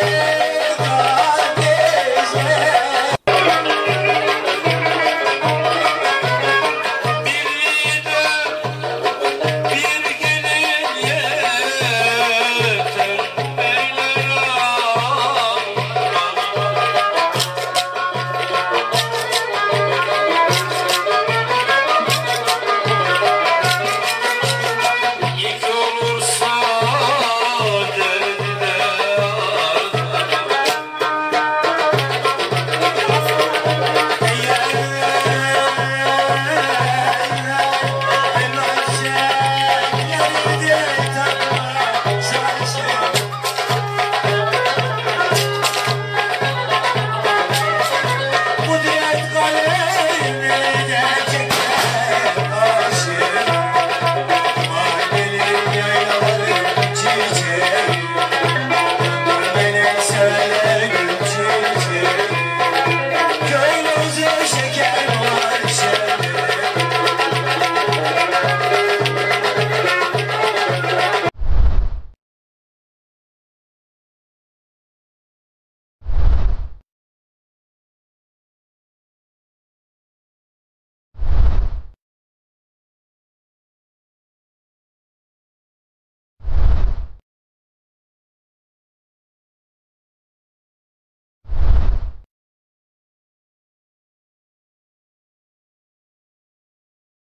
Música